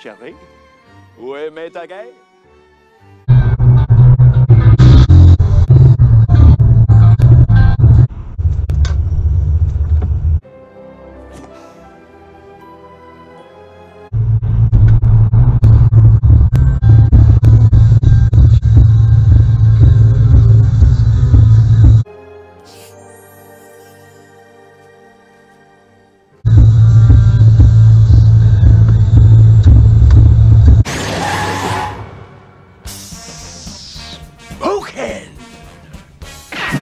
chérie. Où est ta guerre? Broken!